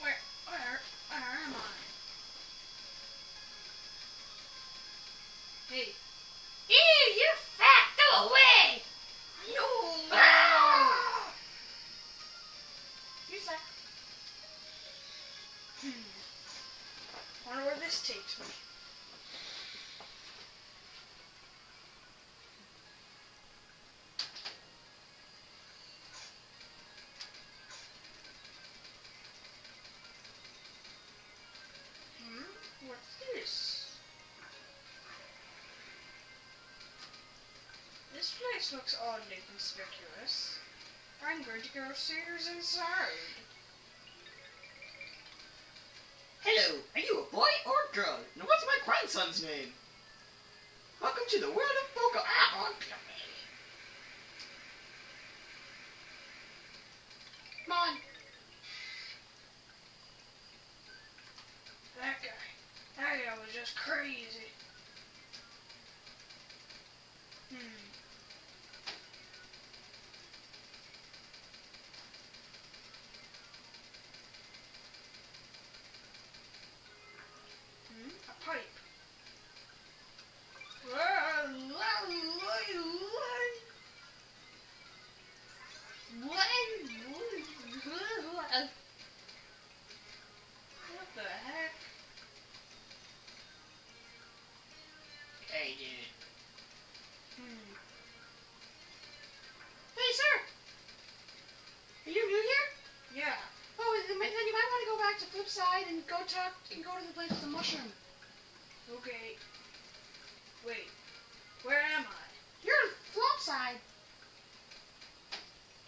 Where, where, where am I? Hey. Ew, you're fat! Go away! No! Ah! Suck. Hmm. Wonder where this takes me. This looks oddly conspicuous. I'm going to go upstairs inside. Hello, are you a boy or a girl? And what's my grandson's name? Welcome to the world of Poco. Ah, Come on. That guy. That guy was just crazy. To to Flipside and go talk and go to the place with the mushroom. Okay. Wait. Where am I? You're on Flopside.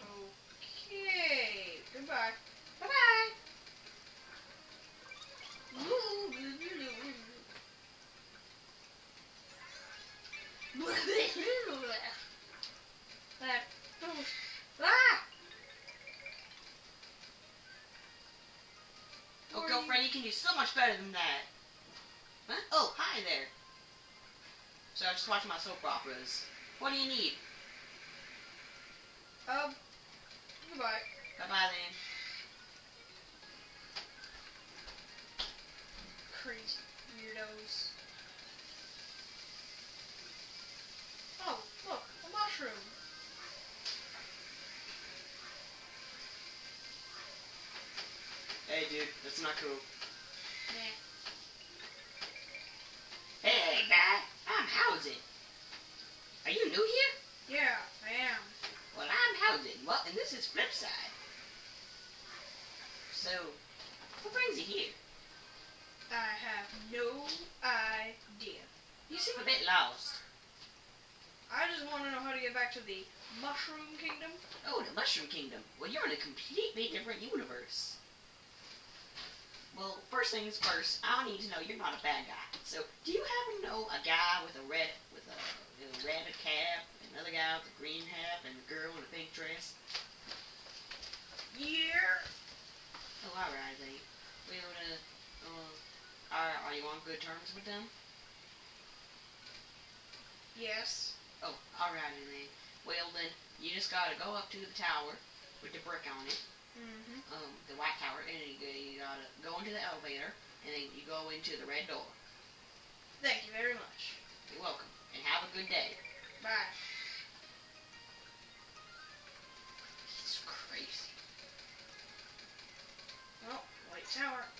Okay. Goodbye. Much better than that. Huh? Oh, hi there. So I just watch my soap operas. What do you need? Um. Goodbye. Bye bye then. Crazy weirdos. Oh, look, a mushroom. Hey, dude, that's not cool. Hey, guy, I'm Howzin. Are you new here? Yeah, I am. Well, I'm Howzin. Well, and this is Flipside. So, what brings you here? I have no idea. You seem a bit lost. I just want to know how to get back to the Mushroom Kingdom. Oh, the Mushroom Kingdom. Well, you're in a completely different universe. Well, first things first, I need to know you're not a bad guy. So, do you happen to know a guy with a red with a, with a rabbit cap, another guy with a green hat, and a girl in a pink dress? Yeah. Oh, all right, then. Well, uh, uh, are, are you on good terms with them? Yes. Oh, alrighty then. Well then, you just gotta go up to the tower with the brick on it, Mm-hmm. um, the white tower, and you, you gotta the elevator, and then you go into the red door. Thank you very much. You're welcome, and have a good day. Bye. It's crazy. Well, White Tower.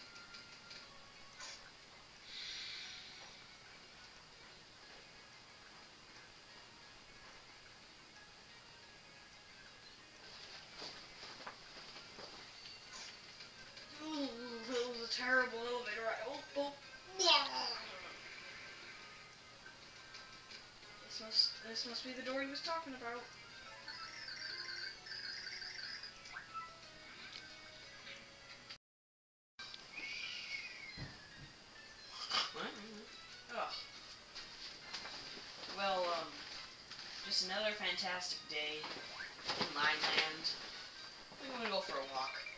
This must this must be the door he was talking about. Well, um, just another fantastic day in Lineland. We're gonna go for a walk.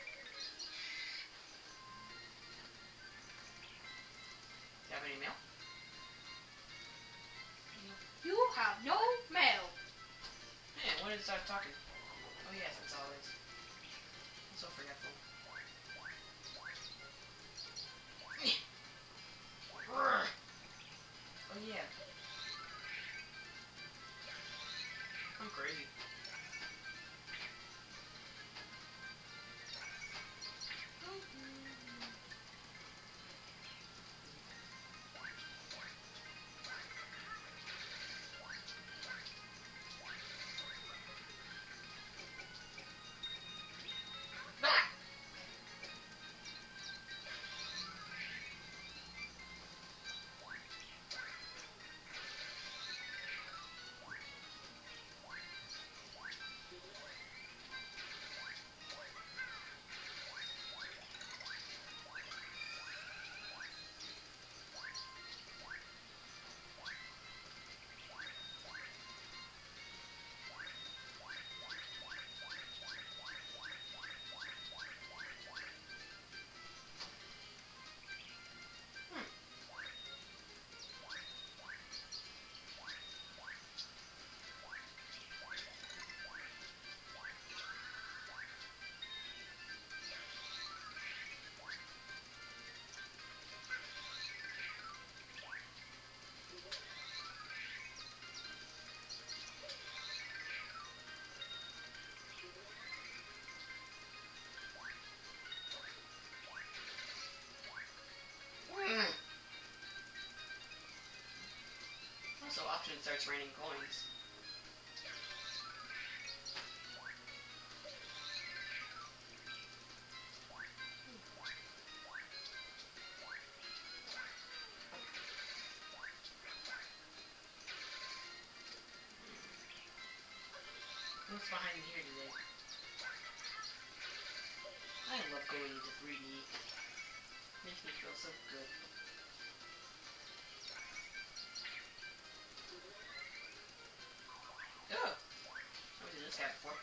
Have no mail. Man, when did start talking? It starts raining coins. What's behind here today? I love going into 3D. Makes me feel so good. Oh! I've seen this before.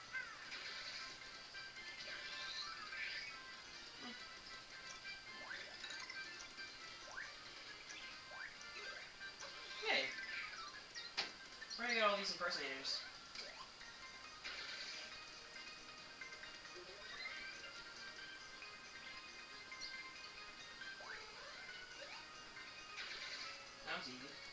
Hmm. Hey! Where do I get all these impersonators? That easy.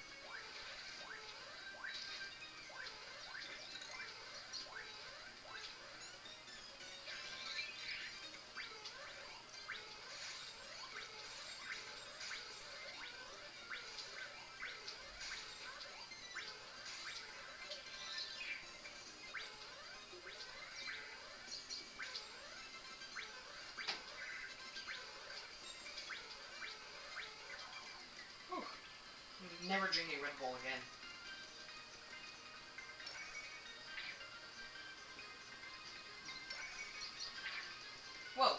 Never drinking Red Bull again. Whoa!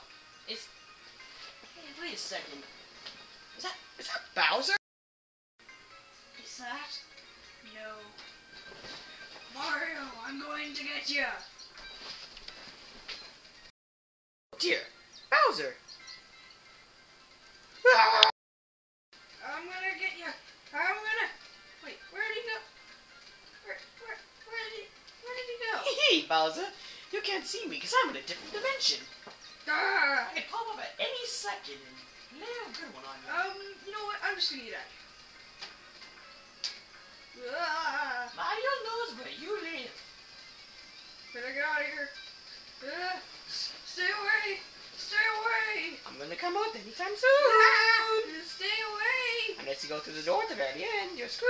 It's. Hey, wait a second. Is that is that Bowser? Is that? No. Mario, I'm going to get you. Oh dear, Bowser. Ah! I'm gonna get you. I'm gonna. Wait, where did he go? Where, where, where did he? Where did he go? Hey, Bowser, you can't see me because I'm in a different dimension. Ah! I can pop up at any second and lay a good one on you. Um, you know what? I'm just gonna eat that. Ah! Mario knows where you live. Better get out of here. Ah! Stay away! Stay away! I'm gonna come out anytime Ah! soon. Unless you go through the door at the end, you're screwed.